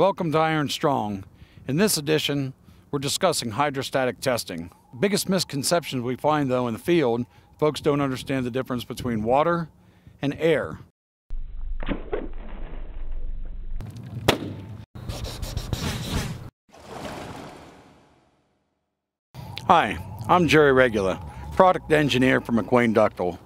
Welcome to Iron Strong. In this edition, we're discussing hydrostatic testing. The biggest misconceptions we find though in the field, folks don't understand the difference between water and air. Hi, I'm Jerry Regula, product engineer for McWane Ductile.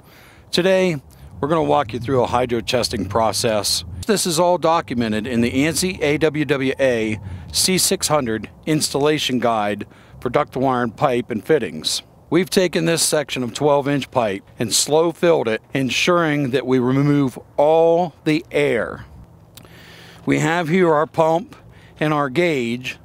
Today, we're going to walk you through a hydro testing process. This is all documented in the ANSI AWWA C600 installation guide for ductile iron pipe and fittings. We've taken this section of 12 inch pipe and slow filled it, ensuring that we remove all the air. We have here our pump and our gauge,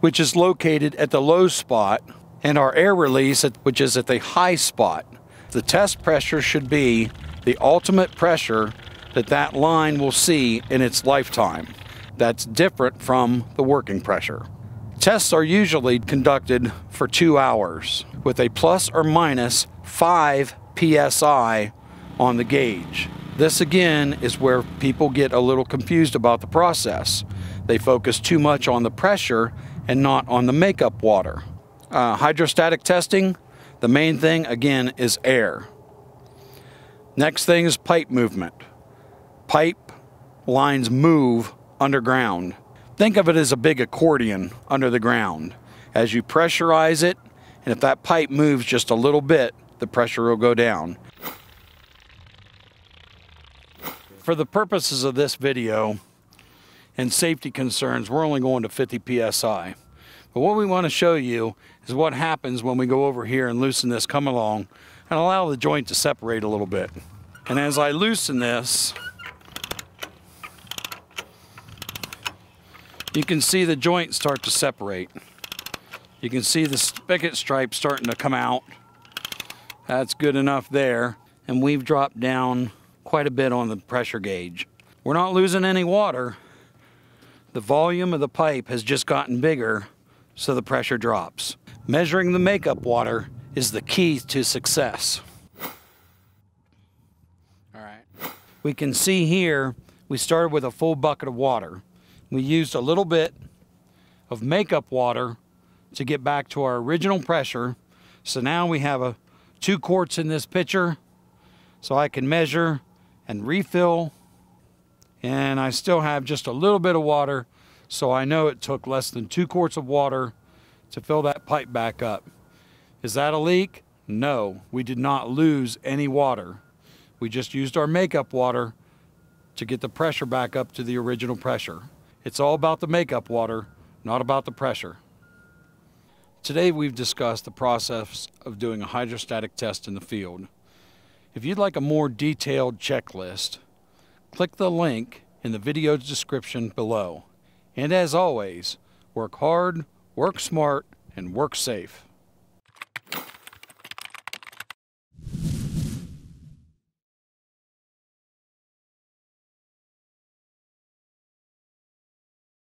which is located at the low spot and our air release, which is at the high spot. The test pressure should be the ultimate pressure that that line will see in its lifetime. That's different from the working pressure. Tests are usually conducted for two hours with a plus or minus 5 psi on the gauge. This again is where people get a little confused about the process. They focus too much on the pressure and not on the makeup water. Uh, hydrostatic testing, the main thing again is air. Next thing is pipe movement. Pipe lines move underground. Think of it as a big accordion under the ground. As you pressurize it, and if that pipe moves just a little bit, the pressure will go down. For the purposes of this video and safety concerns, we're only going to 50 psi. But what we want to show you is what happens when we go over here and loosen this come along and allow the joint to separate a little bit. And as I loosen this, you can see the joint start to separate. You can see the spigot stripe starting to come out. That's good enough there. And we've dropped down quite a bit on the pressure gauge. We're not losing any water. The volume of the pipe has just gotten bigger so the pressure drops. Measuring the makeup water is the key to success. All right. We can see here, we started with a full bucket of water. We used a little bit of makeup water to get back to our original pressure. So now we have a two quarts in this pitcher so I can measure and refill. And I still have just a little bit of water so I know it took less than two quarts of water to fill that pipe back up. Is that a leak? No, we did not lose any water. We just used our makeup water to get the pressure back up to the original pressure. It's all about the makeup water, not about the pressure. Today we've discussed the process of doing a hydrostatic test in the field. If you'd like a more detailed checklist, click the link in the video's description below. And as always, work hard, work smart, and work safe.